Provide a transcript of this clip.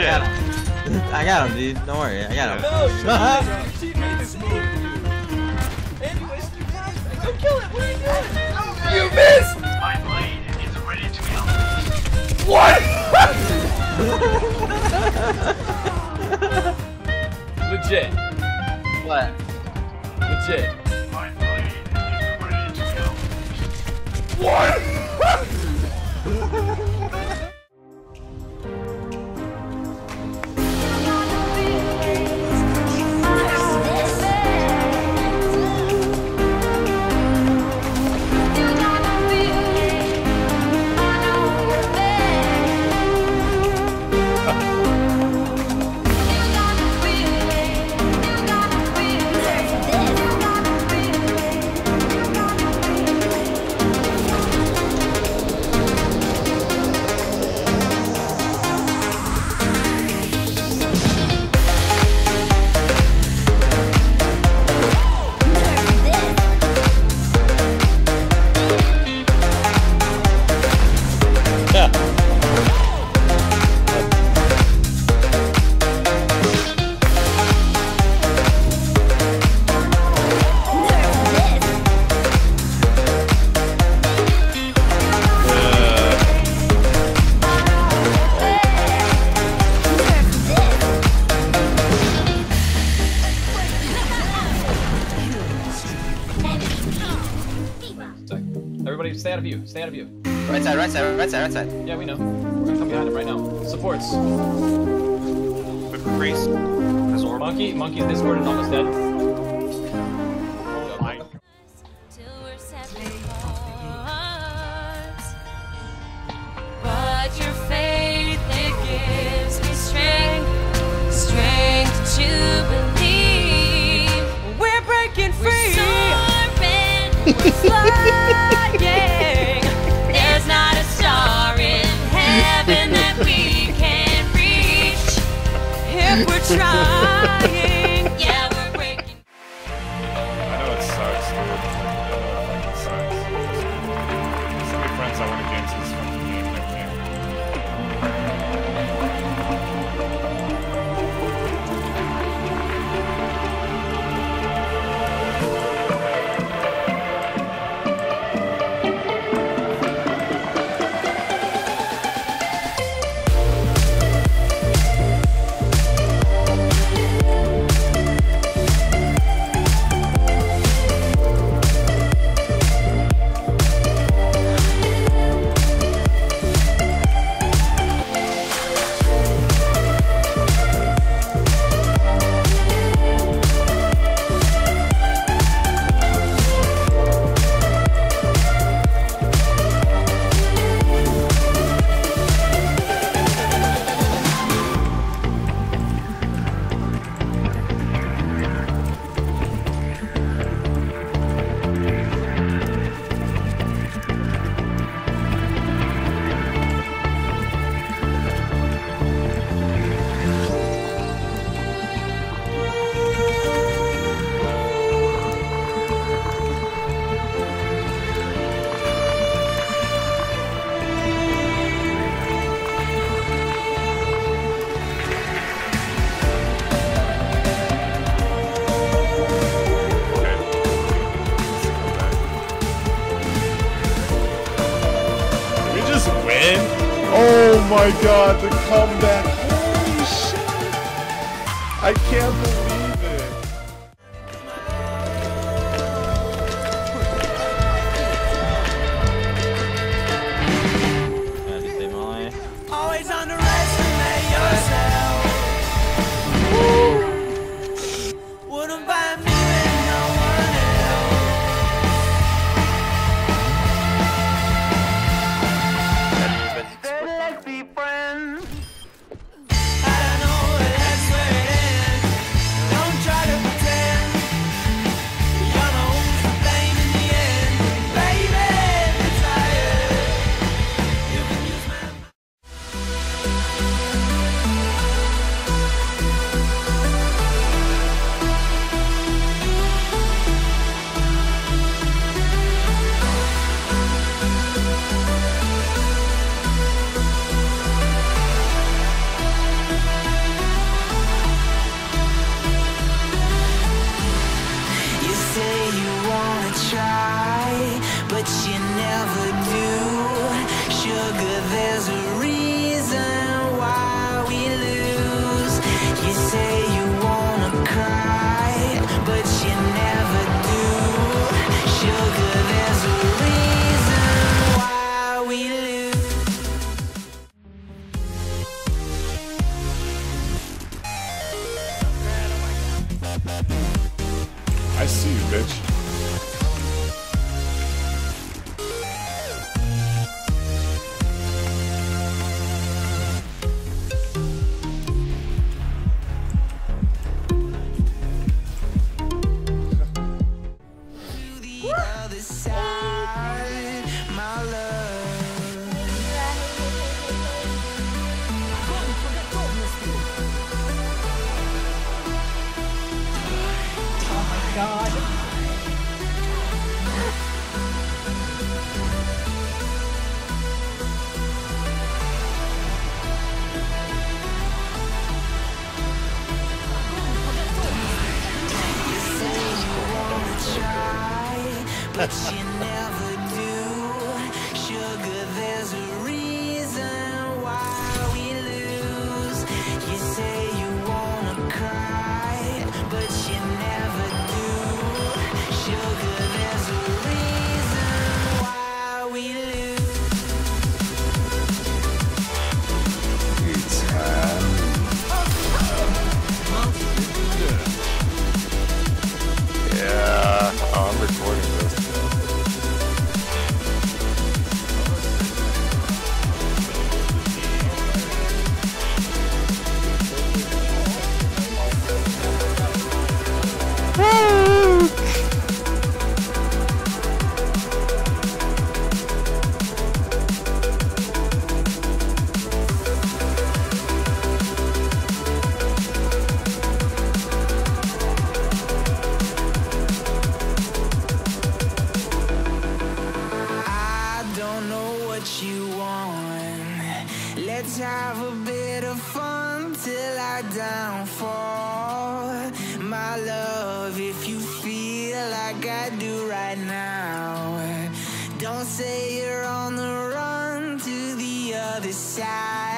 shit. I got him. I got him, dude. Don't worry. I got him. No, you she made this move. Anyways, you missed. Go kill it. What are you doing? You missed. My blade is ready to go. What? Legit. What? Legit. My blade is ready to go. What? stay out of view. Stay out of view. Right side, right side, right side, right side. Yeah, we know. We're gonna come behind him right now. Supports. Quick race. This orb. Monkey, monkey's discorded, almost dead. Fine. We're separate hearts. If we're trying. My god, the comeback. Holy shit. I can't believe see you, bitch. 啊 downfall. My love, if you feel like I do right now, don't say you're on the run to the other side.